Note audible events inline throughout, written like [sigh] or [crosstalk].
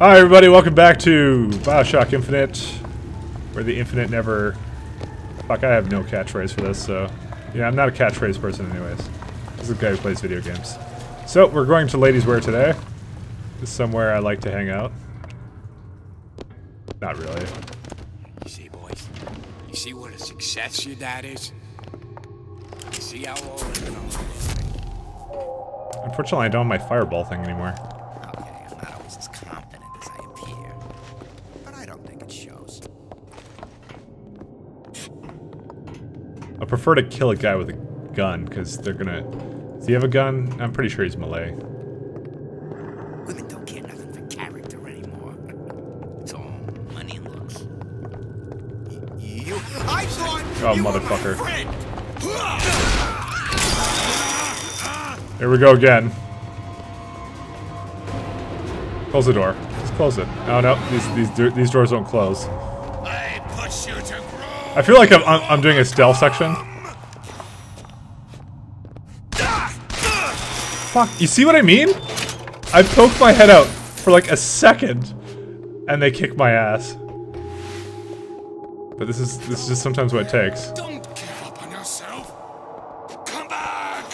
Hi everybody, welcome back to Bioshock Infinite, where the infinite never... Fuck, I have no catchphrase for this, so... Yeah, I'm not a catchphrase person anyways. This is a guy who plays video games. So, we're going to Ladies Wear today. This is somewhere I like to hang out. Not really. You see, boys? You see what a success your dad is? You see how goes? Unfortunately, I don't have my fireball thing anymore. Prefer to kill a guy with a gun, because they're gonna... Does he have a gun? I'm pretty sure he's melee. Women don't care nothing for character anymore. [laughs] It's all money and looks. You... I thought Oh, you motherfucker. Here we go again. Close the door. Just close it. Oh no, these these these doors don't close. I feel like I'm I'm, I'm doing a stealth section. Fuck, you see what I mean? I poke my head out for like a second, and they kick my ass. But this is this is just sometimes what it takes. Don't give up on yourself. Come back.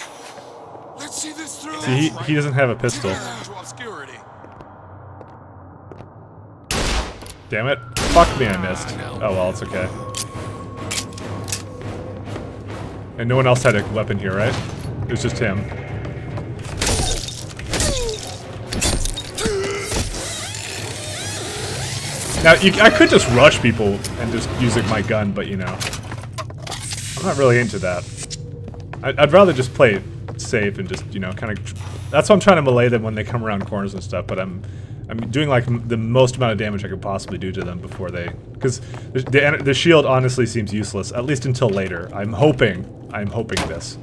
Let's see this through. See, he, he doesn't have a pistol. Damn it. Fuck me, I missed. Oh well, it's okay. And no one else had a weapon here, right? It was just him. Now, you, I could just rush people and just use my gun, but you know. I'm not really into that. I'd, I'd rather just play safe and just, you know, kind of... That's why I'm trying to melee them when they come around corners and stuff, but I'm I'm doing like the most amount of damage I could possibly do to them before they... Because the, the, the shield honestly seems useless, at least until later. I'm hoping, I'm hoping this.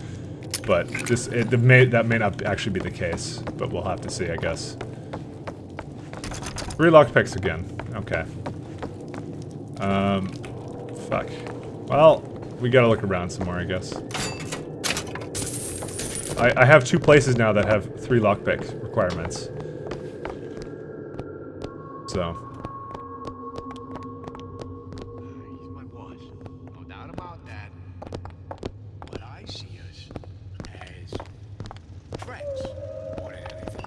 But this, it, may, that may not actually be the case, but we'll have to see, I guess. Three lockpicks again. Okay. Um, fuck. Well, we gotta look around some more, I guess. I, I have two places now that have three lockpick requirements. So, He's my boss. No doubt about that. But I see us as friends more than anything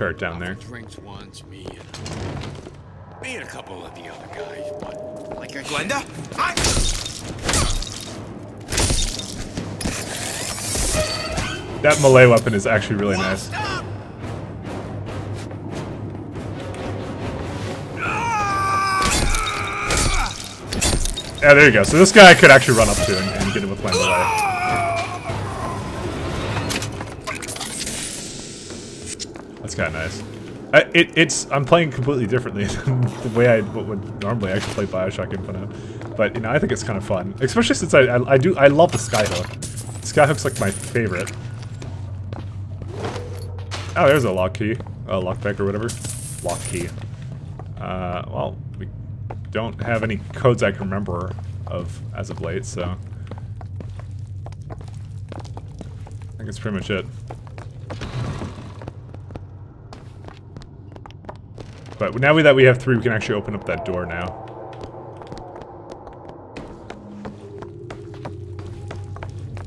else. there's a turret down there. Drinks once, me and uh, me and a couple of the other guys, but like I Glenda, I That melee weapon is actually really nice. Yeah, there you go. So this guy could actually run up to and, and get him with my melee. Kind of nice. I, it, it's I'm playing completely differently [laughs] than the way I would normally actually play Bioshock Infinite, but you know I think it's kind of fun, especially since I, I I do I love the skyhook. Skyhook's like my favorite. Oh, there's a lock key, a lockpick or whatever. Lock key. Uh, well, we don't have any codes I can remember of as of late, so I think that's pretty much it. But now that we have three, we can actually open up that door now.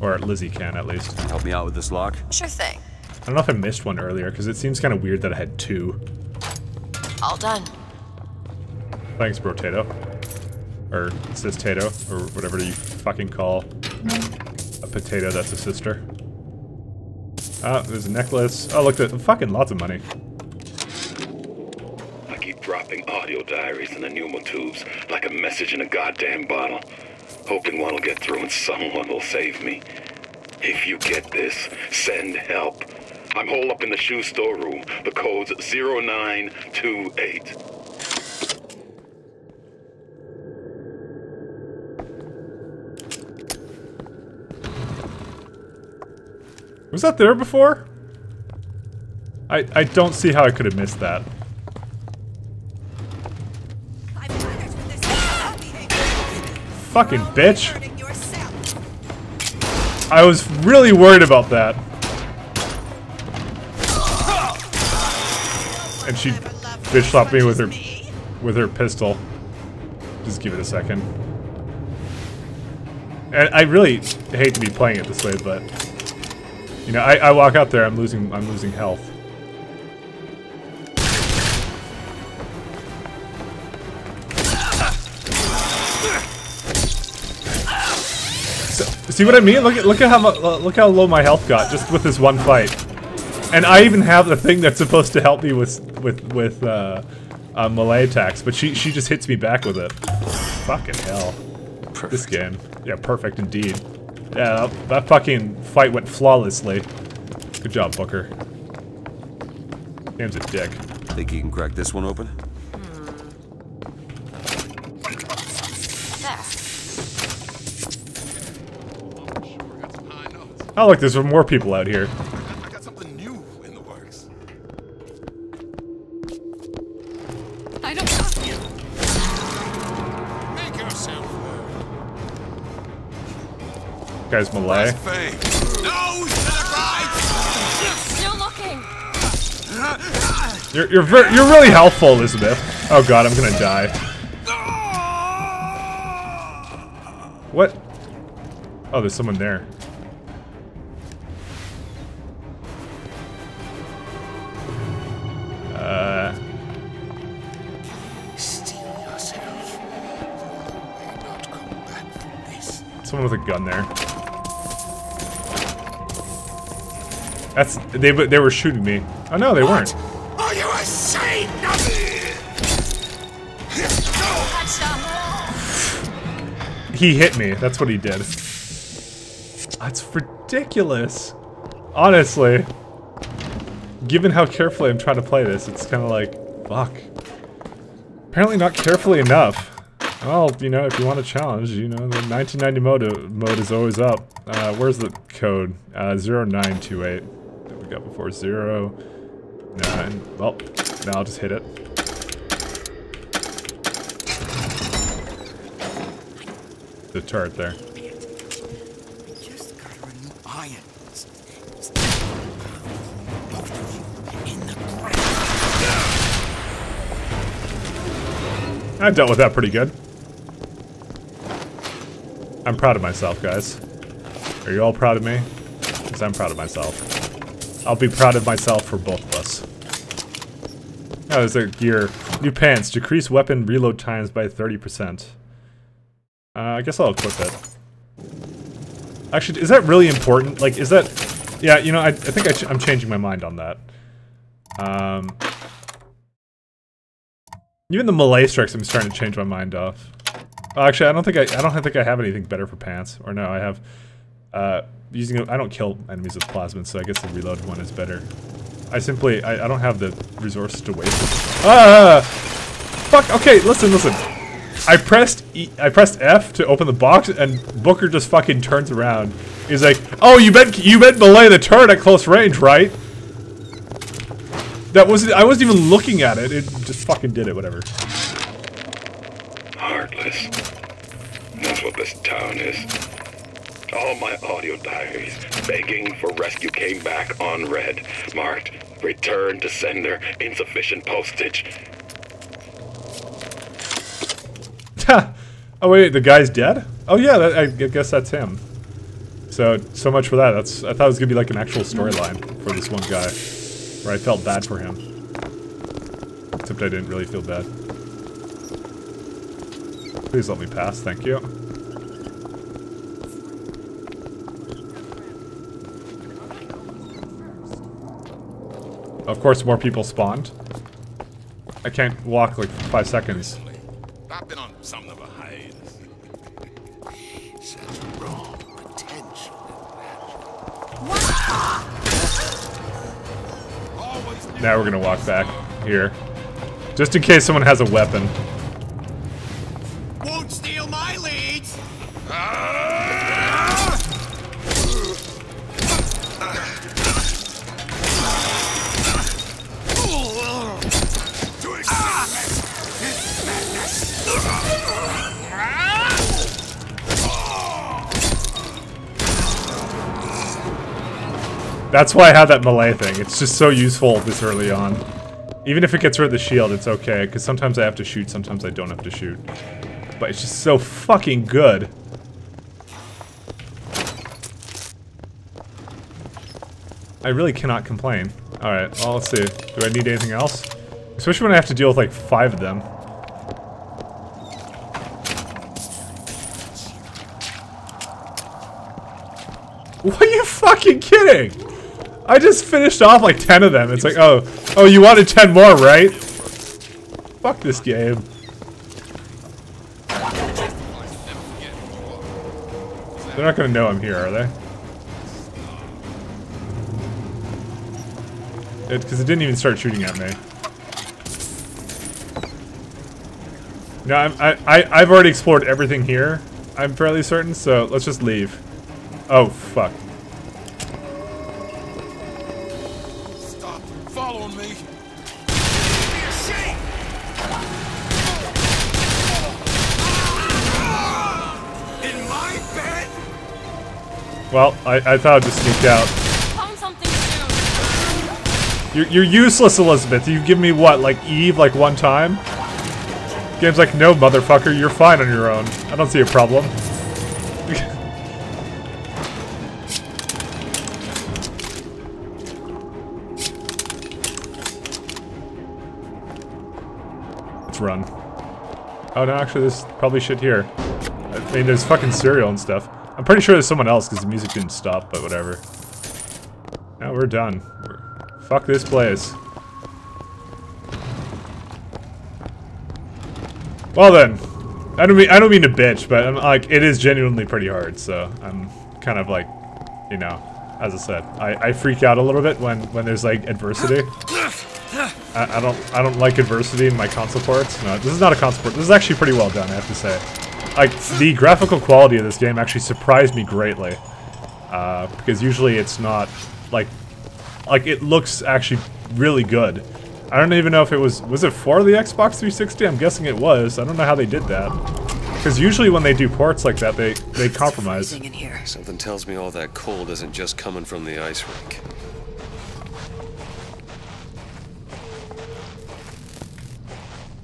Or Lizzie can, at least. Help me out with this lock. Sure thing. I don't know if I missed one earlier, because it seems kind of weird that I had two. All done. Thanks, Brotato. Or Sis Tato, or whatever you fucking call a potato that's a sister. Ah, there's a necklace. Oh, look, there's fucking lots of money. I keep dropping audio diaries in the pneumo tubes like a message in a goddamn bottle, hoping one will get through and someone will save me. If you get this, send help. I'm holed up in the shoe storeroom. The code's 0928. Was that there before? I, I don't see how I could have missed that. Fucking bitch. I was really worried about that. And she bitch slapped me with her with her pistol. Just give it a second. And I really hate to be playing it this way, but you know, I, I walk out there, I'm losing I'm losing health. See what I mean? Look at look at how look how low my health got just with this one fight. And I even have the thing that's supposed to help me with with with uh, uh, melee attacks, but she she just hits me back with it. Fucking hell. Perfect. This game. Yeah, perfect indeed. Yeah, that, that fucking fight went flawlessly. Good job, Booker. Game's a dick. Think you can crack this one open? There. Oh, look, there's more people out here. I got something new in the works. I don't trust you. Make yourself Guys, melee. fame. No, right. Still looking. You're you're ver you're really helpful, Elizabeth. Oh god, I'm gonna die. Ah! What? Oh, there's someone there. A gun there. That's they they were shooting me. Oh no, they weren't. Are you ashamed of me? He hit me. That's what he did. That's ridiculous. Honestly. Given how carefully I'm trying to play this, it's kind of like, fuck. Apparently not carefully enough. Well, you know, if you want a challenge, you know, the 1990 mode, mode is always up. Uh, where's the code? Uh, 0928. That we got before. 09. Well, now I'll just hit it. The turret there. I dealt with that pretty good. I'm proud of myself, guys. Are you all proud of me? Because I'm proud of myself. I'll be proud of myself for both of us. Oh, there's a gear. New pants. Decrease weapon reload times by 30%. Uh, I guess I'll equip it. Actually, is that really important? Like, is that... Yeah, you know, I, I think I I'm changing my mind on that. Um... Even the melee strikes, I'm starting to change my mind off. Oh, actually, I don't think I, I don't think I have anything better for pants. Or no, I have, uh, using, I don't kill enemies with plasmids, so I guess the reload one is better. I simply, I, I don't have the resources to waste. Ah! Fuck, okay, listen, listen. I pressed, e I pressed F to open the box, and Booker just fucking turns around. He's like, oh, you meant, you meant melee the turret at close range, right? That wasn't, I wasn't even looking at it, it just fucking did it, whatever. Heartless. This town is. All my audio diaries begging for rescue came back unread, marked return to sender, insufficient postage. Oh wait, the guy's dead? Oh yeah, that, I guess that's him. So, so much for that. That's I thought it was gonna be like an actual storyline for this one guy, where I felt bad for him. Except I didn't really feel bad. Please let me pass, thank you. Of course, more people spawned. I can't walk like five seconds. I've been on something of a hiatus. Such raw potential in that. Always knew Now we're gonna walk back here. Just in case someone has a weapon. That's why I have that melee thing. It's just so useful this early on. Even if it gets rid of the shield, it's okay, because sometimes I have to shoot, sometimes I don't have to shoot. But it's just so fucking good. I really cannot complain. Alright, well, let's see. Do I need anything else? Especially when I have to deal with like five of them. What are you fucking kidding? I just finished off like 10 of them. It's like, oh, oh, you wanted 10 more, right? Fuck this game. They're not gonna know I'm here, are they? Because it, it, didn't even start shooting at me. No, I'm, I, I, I've already explored everything here. I'm fairly certain, so let's just leave. Oh, fuck. Well, I, I thought I'd just sneak out. Found something soon. You're, you're useless, Elizabeth. You give me what, like Eve, like one time? Game's like, no, motherfucker, you're fine on your own. I don't see a problem. [laughs] Let's run. Oh no, actually there's probably shit here. I mean, there's fucking cereal and stuff. I'm pretty sure there's someone else because the music didn't stop, but whatever. Now we're done. We're, fuck this place. Well then, I don't mean I don't mean to bitch, but I'm like it is genuinely pretty hard. So I'm kind of like, you know, as I said, I, I freak out a little bit when when there's like adversity. I, I don't I don't like adversity in my console ports. No, this is not a console port. This is actually pretty well done, I have to say. Like the graphical quality of this game actually surprised me greatly, uh, because usually it's not like like it looks actually really good. I don't even know if it was was it for the Xbox 360. I'm guessing it was. I don't know how they did that. Because usually when they do ports like that, they they compromise. In here. Something tells me all that cold isn't just coming from the ice rink.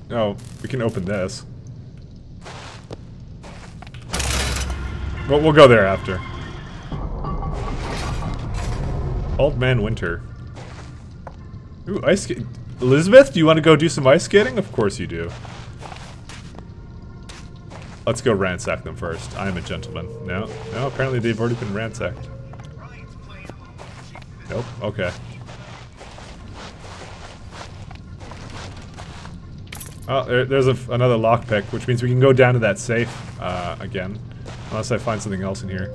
Oh, we can open this. Well, we'll go there after. Old Man Winter. Ooh, ice skate. Elizabeth, do you want to go do some ice skating? Of course you do. Let's go ransack them first. I am a gentleman. No, no, apparently they've already been ransacked. Nope, okay. Oh, there, there's a, another lockpick, which means we can go down to that safe uh, again. Unless I find something else in here.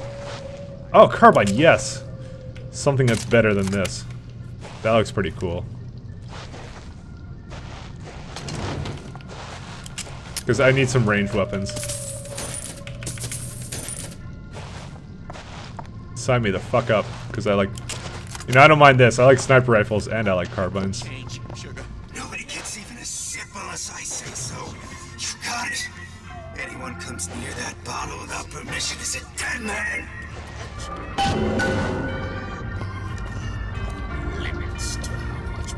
Oh, carbine, yes! Something that's better than this. That looks pretty cool. Because I need some ranged weapons. Sign me the fuck up, because I like... You know, I don't mind this. I like sniper rifles, and I like carbines. Anyone comes near that bottle without permission is a dead man. Limits to how much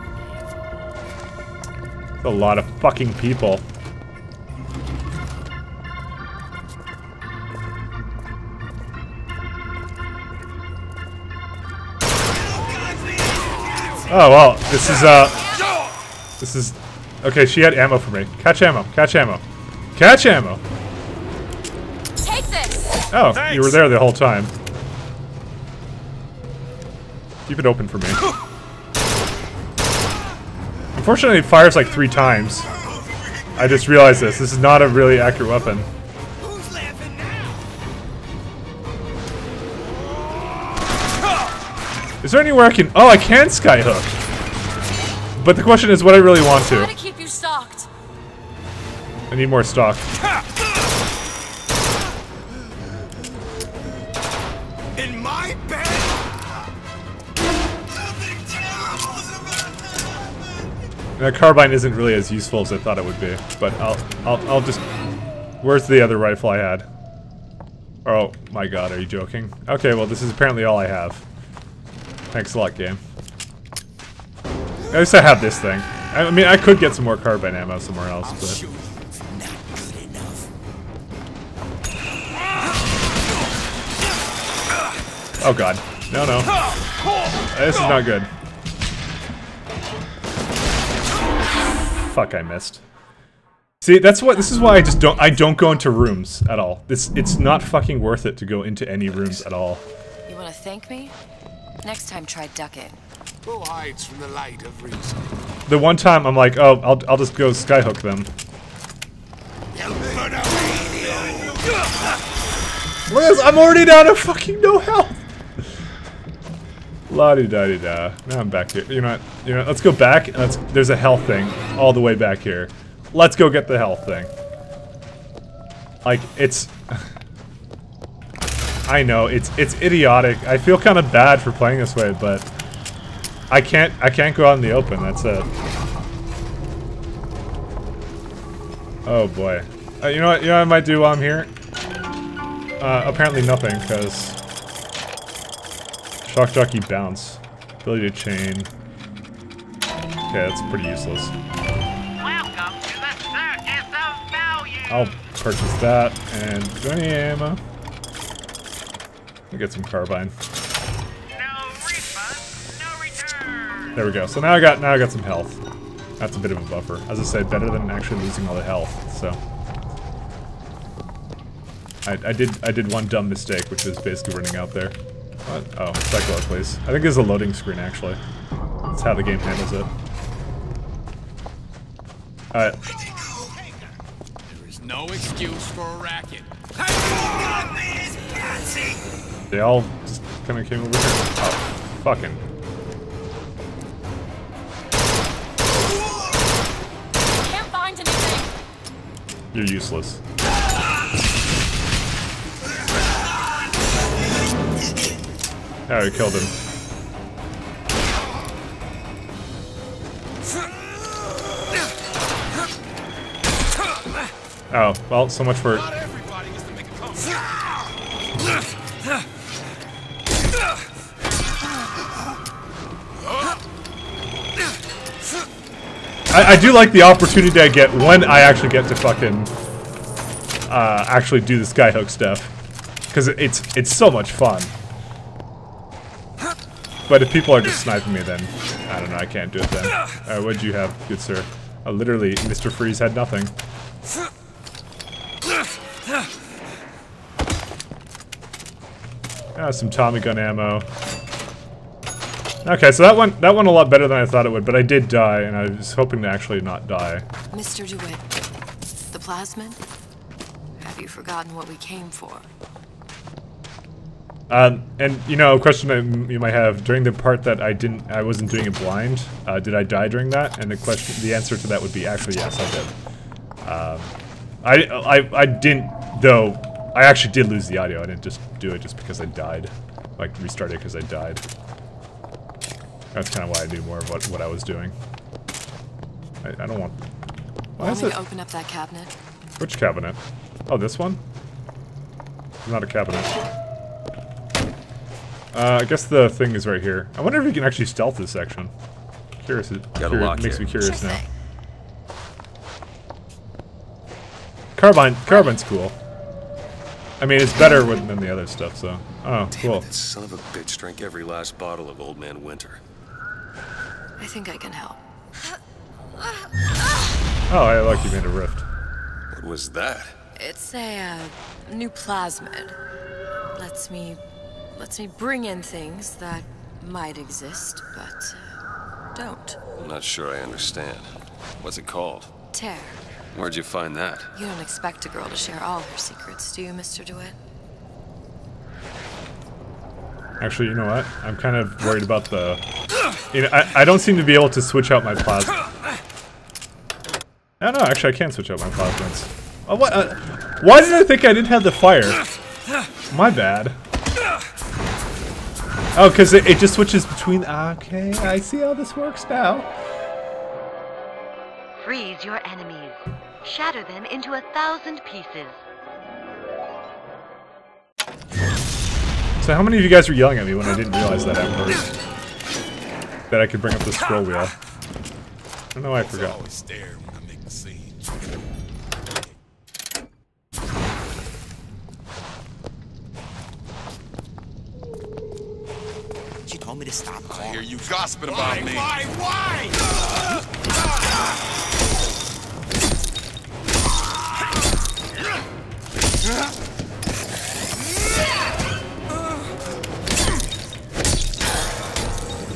we a lot of fucking people. Oh well, this is uh, this is okay. She had ammo for me. Catch ammo. Catch ammo. Catch ammo. Take this. Oh, you were there the whole time. Keep it open for me. Unfortunately, it fires like three times. I just realized this. This is not a really accurate weapon. Who's laughing now? Is there anywhere I can... Oh, I can skyhook. But the question is what I really want Gotta to. I need more stock. In my bed? Nothing terrible's about. That carbine isn't really as useful as I thought it would be. But I'll... I'll, I'll just... Where's the other rifle I had? Oh my god, are you joking? Okay, well this is apparently all I have. Thanks a lot, game. At least I have this thing. I mean, I could get some more carbine ammo somewhere else, but oh god, no, no, this is not good. Fuck, I missed. See, that's what. This is why I just don't. I don't go into rooms at all. This. It's not fucking worth it to go into any rooms at all. You wanna thank me? Next time try ducking. Who hides from the light of reason? The one time I'm like, oh, I'll, I'll just go skyhook them. Look at this, I'm already down to fucking no health. La di da di da. Now I'm back here. You know what? You know, let's go back. Let's. There's a health thing all the way back here. Let's go get the health thing. Like it's. [laughs] I know it's it's idiotic. I feel kind of bad for playing this way, but I can't I can't go out in the open. That's it. Oh boy. Uh, you know what? You know what I might do while I'm here? Uh, apparently nothing, because shock jockey bounce, ability to chain. Okay, that's pretty useless. Welcome to the circus of value. I'll purchase that and do any ammo. I'll get some carbine. No refund, no return. There we go. So now I got now I got some health. That's a bit of a buffer. As I said, better than actually losing all the health. So I, I did I did one dumb mistake, which was basically running out there. What? Oh, cycle out, please. I think there's a loading screen actually. That's how the game handles it. Alright. There is no excuse for a racket. They all just kind of came over here. Oh, fucking. Can't find anything. You're useless. Oh, killed him. Oh, well, so much for... Not everybody gets to make a comeback. I, I do like the opportunity I get when I actually get to fucking... Uh, actually do the skyhook stuff. Because it's, it's so much fun. But if people are just sniping me, then I don't know. I can't do it then. Uh, what'd you have, good sir? Uh, literally, Mr. Freeze had nothing. Ah, some Tommy gun ammo. Okay, so that went that went a lot better than I thought it would, but I did die, and I was hoping to actually not die. Mr. DeWitt, the plasmid? Have you forgotten what we came for? Um, and you know, a question that you might have during the part that I didn't, I wasn't doing it blind. Uh, did I die during that? And the question, the answer to that would be actually yes, I did. Um, I, I, I didn't though. I actually did lose the audio. I didn't just do it just because I died, like restart it because I died. That's kind of why I knew more of what what I was doing. I, I don't want. Why Want is me it? to open up that cabinet? Which cabinet? Oh, this one? Not a cabinet. Uh, I guess the thing is right here. I wonder if you can actually stealth this section. Curious. It Got a lock makes here. me curious Sure now. thing. Carbine, carbine's cool. I mean, it's better with, than the other stuff. So, oh, cool. That son of a bitch drank every last bottle of Old Man Winter. I think I can help. Oh, I like you made a rift. What was that? It's a uh, new plasmid. Lets me, lets me bring in things that might exist, but uh, don't. I'm not sure I understand. What's it called? Tear. Where'd you find that? You don't expect a girl to share all her secrets, do you, Mr. DeWitt? Actually, you know what? I'm kind of worried about the. You know, I, I don't seem to be able to switch out my plasma. No, no, actually, I can switch out my plasmids. Oh, what? Uh, why did I think I didn't have the fire? My bad. [laughs] Oh, because it, it just switches between. Okay, I see how this works now. Freeze your enemies. Shatter them into a thousand pieces. So, how many of you guys were yelling at me when I didn't realize that at first? That I could bring up the scroll wheel. I don't know why I forgot. always stare when I make the scene. She told me to stop I calling. hear you gossiping about me. Why? Why?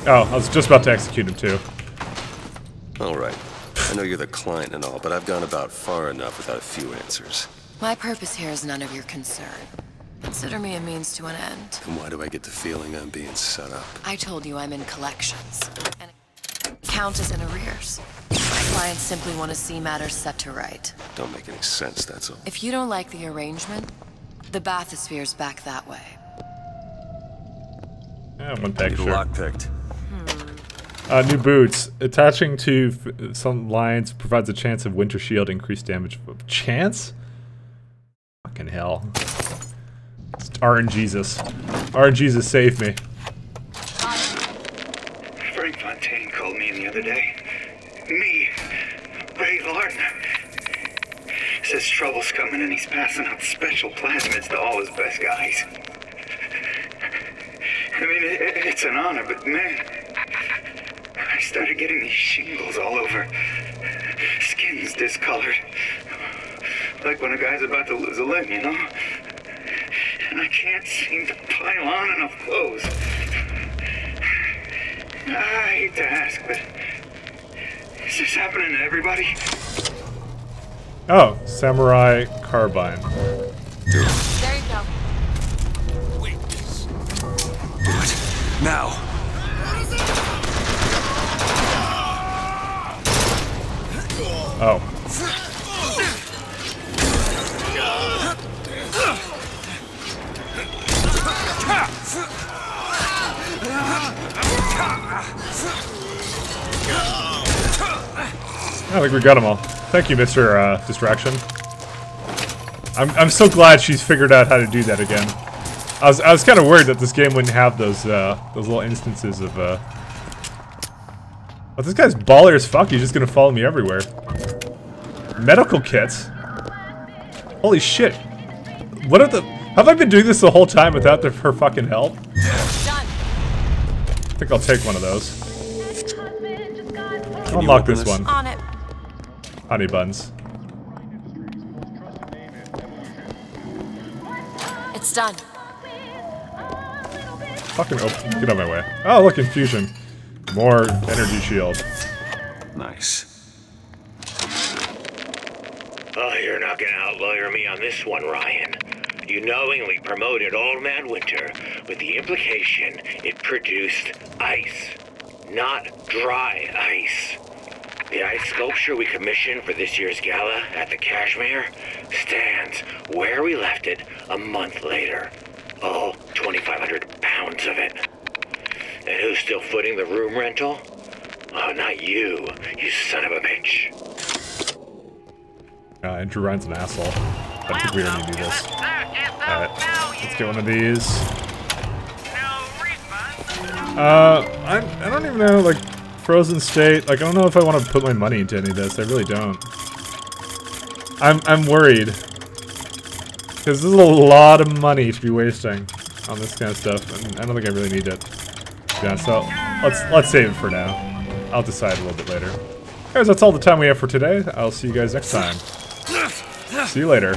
Oh, I was just about to execute him too. All right. I know you're the client and all, but I've gone about far enough without a few answers. My purpose here is none of your concern. Consider me a means to an end. And why do I get the feeling I'm being set up? I told you I'm in collections. And count is in arrears. My clients simply want to see matters set to right. Don't make any sense, that's all. If you don't like the arrangement, the bathysphere's back that way. Yeah, one peg, Need a sure. lock picked. Uh, new boots. Attaching to f some lines provides a chance of winter shield increased damage. Chance? Fucking hell. RNGesus. RNGesus, save me. Frank Fontaine called me in the other day. Me, Ray Lardner. Says trouble's coming and he's passing out special plasmids to all his best guys. I mean, it- it's an honor, but man, I started getting these shingles all over. Skin's discolored. Like when a guy's about to lose a limb, you know? And I can't seem to pile on enough clothes. [sighs] I hate to ask, but is this happening to everybody? Oh, Samurai Carbine. There you go. Do it. Now! Oh. I think we got them all. Thank you, Mr. Uh, Distraction. I'm, I'm so glad she's figured out how to do that again. I was, I was kind of worried that this game wouldn't have those uh, those little instances of uh, but this guy's baller as fuck. He's just gonna follow me everywhere. Medical kits. Holy shit. What are the... Have I been doing this the whole time without the, her fucking help? Done. I think I'll take one of those. Unlock this this? one. On it. Honey buns. It's done. Fucking open. Get out of my way. Oh, look, infusion. More energy shield. Nice. Oh, you're not gonna outlawyer me on this one, Ryan. You knowingly promoted Old Man Winter with the implication it produced ice, not dry ice. The ice sculpture we commissioned for this year's gala at the Kashmir stands where we left it a month later. All 2,500 pounds of it. And who's still footing the room rental? Oh, not you, you son of a bitch. Uh, Andrew Ryan's an asshole. I think we to do this. Alright, let's get one of these. Uh, I, I don't even know, like, Frozen State, like, I don't know if I want to put my money into any of this. I really don't. I'm, I'm worried. Because this is a lot of money to be wasting on this kind of stuff, and I don't think I really need it. Yeah, so let's, let's save it for now. I'll decide a little bit later. Guys, that's all the time we have for today. I'll see you guys next time. See you later.